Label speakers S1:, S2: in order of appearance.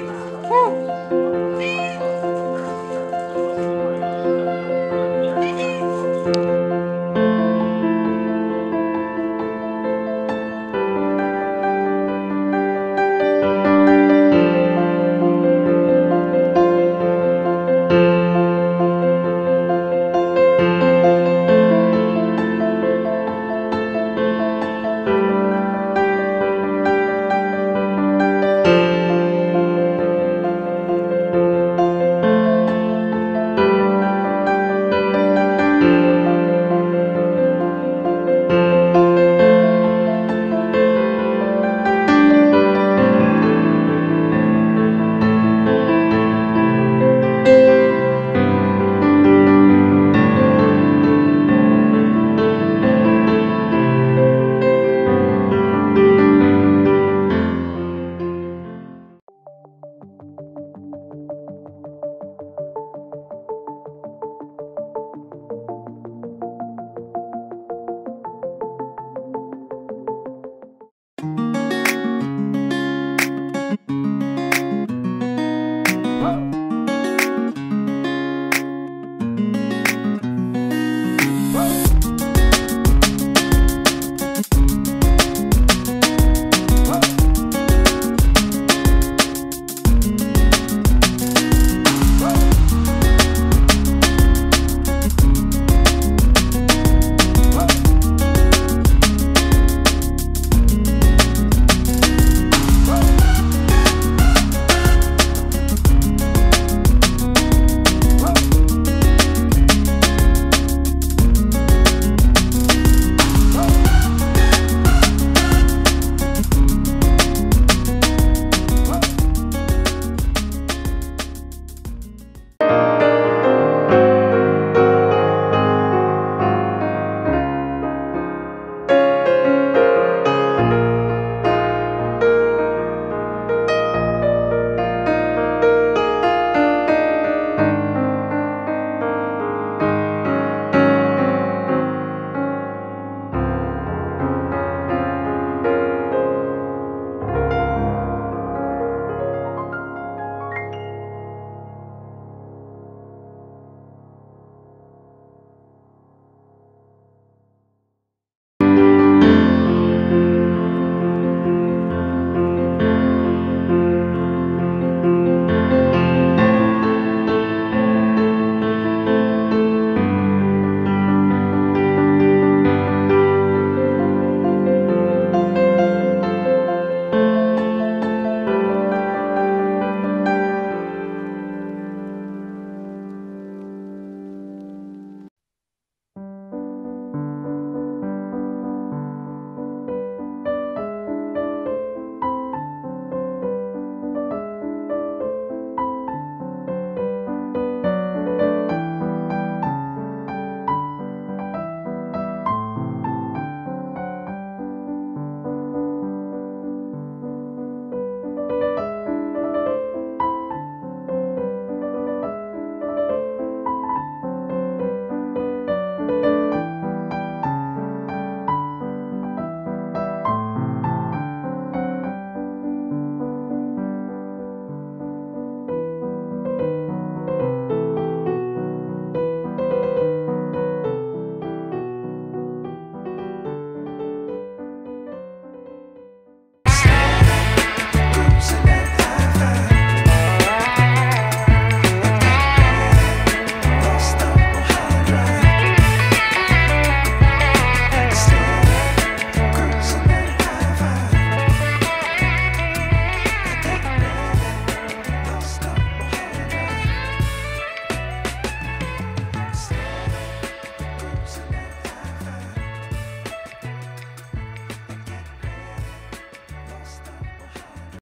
S1: Woo.